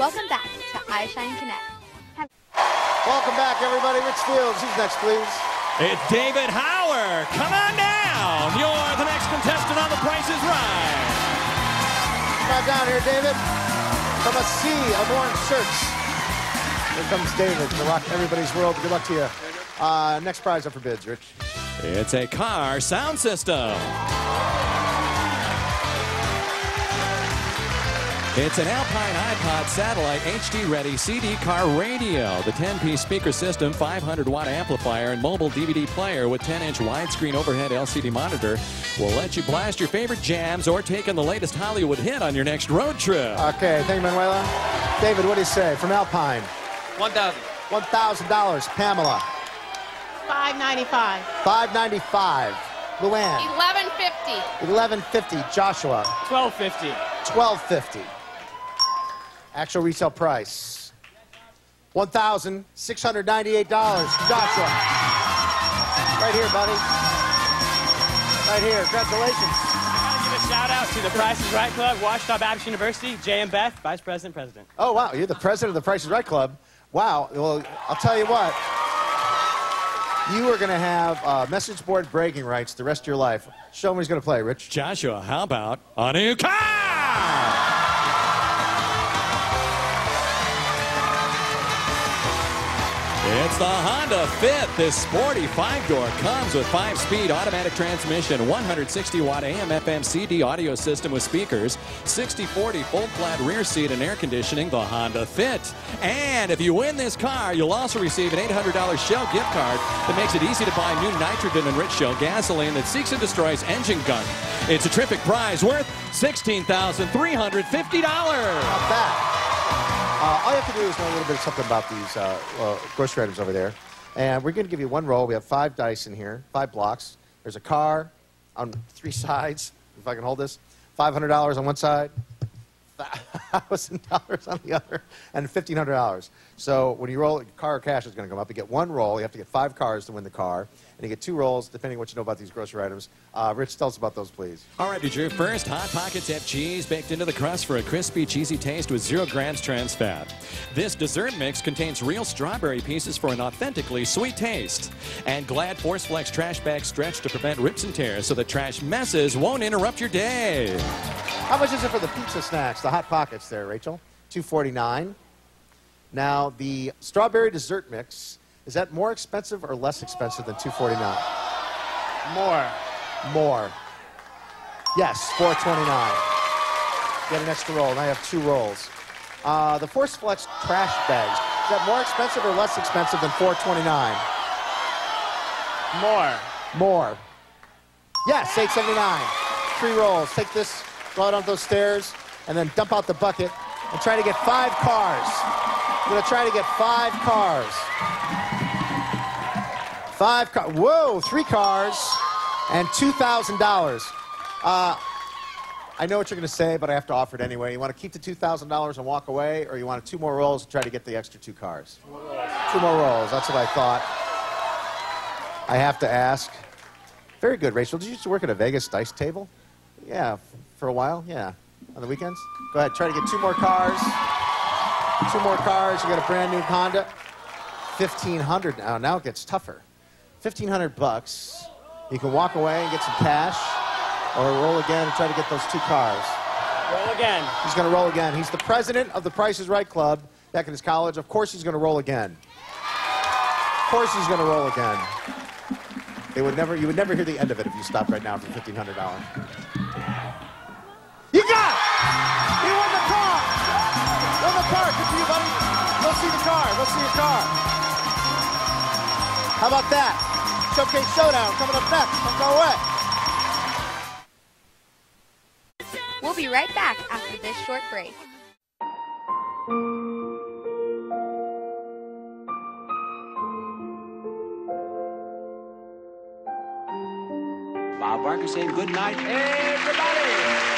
Welcome back to iShine Connect. Have- Welcome back, everybody. Rich Fields. Who's next, please? It's David Howard. Come on down. You're the next contestant on The Price is Right. Come on down here, David. From a sea of orange shirts. Here comes David to rock everybody's world. Good luck to you. Uh, next prize up for bids, Rich. It's a car sound system. It's an Alpine iPod satellite HD ready CD car radio. The 10 piece speaker system, 500 watt amplifier, and mobile DVD player with 10 inch widescreen overhead LCD monitor will let you blast your favorite jams or take in the latest Hollywood hit on your next road trip. Okay, thank you, Manuela. David, what do you say? From Alpine. 1000 $1,000. Pamela. 595. 595 Luann. 1150. 1150 Joshua. 1250 1250 Actual retail price. $1,698. Joshua. Right here, buddy. Right here. Congratulations. I gotta give a shout out to the Price is Right Club, Ouachita Baptist University, Jay and Beth, Vice President, President. Oh, wow. You're the president of the Price is Right Club. Wow. Well, I'll tell you what. You are going to have uh, message board bragging rights the rest of your life. Show me who's going to play, Rich. Joshua, how about a It's the Honda Fit. This sporty five-door comes with five-speed automatic transmission, 160-watt AM/FM CD audio system with speakers, 60/40 full-flat rear seat and air conditioning. The Honda Fit. And if you win this car, you'll also receive an $800 Shell gift card that makes it easy to buy new nitrogen-enriched Shell gasoline that seeks and destroys engine gunk. It's a terrific prize worth $16,350. Not bad. Uh, all you have to do is know a little bit of something about these uh, uh, grocery items over there. And we're going to give you one roll. We have five dice in here, five blocks. There's a car on three sides, if I can hold this. $500 on one side, $1,000 on the other, and $1,500. So when you roll, car or cash is going to come up. You get one roll. You have to get five cars to win the car. And you get two rolls, depending on what you know about these grocery items. Uh, Rich, tell us about those, please. All right, Drew. First, Hot Pockets have cheese baked into the crust for a crispy, cheesy taste with zero grams trans fat. This dessert mix contains real strawberry pieces for an authentically sweet taste. And Glad Force Flex trash bag stretch to prevent rips and tears so the trash messes won't interrupt your day. How much is it for the pizza snacks, the hot pockets there, Rachel? Two forty nine. Now the strawberry dessert mix is that more expensive or less expensive than two forty nine? More. More. Yes, four twenty nine. Get an extra roll. Now you have two rolls. Uh, the Force Flex trash bags. Is that more expensive or less expensive than four twenty nine? More. More. Yes, 879. Three rolls. Take this, go out on those stairs, and then dump out the bucket and try to get five cars. I'm to try to get five cars. Five cars. Whoa, three cars and $2,000. Uh, I know what you're going to say, but I have to offer it anyway. You want to keep the $2,000 and walk away, or you want two more rolls and try to get the extra two cars? Two more rolls. That's what I thought. I have to ask. Very good, Rachel. Did you used to work at a Vegas dice table? Yeah, for a while, yeah. On the weekends? Go ahead, try to get two more cars. Two more cars. You got a brand new Honda. 1500 now. Now it gets tougher. 1500 bucks. You can walk away and get some cash or roll again and try to get those two cars. Roll again. He's going to roll again. He's the president of the Price is Right Club back in his college. Of course he's going to roll again. Of course he's going to roll again. They would never, you would never hear the end of it if you stopped right now for $1,500. Buddy. Go see the car. Go see the car. How about that? Showcase Showdown coming up next. Don't go away. We'll be right back after this short break. Bob Barker saying good night, everybody.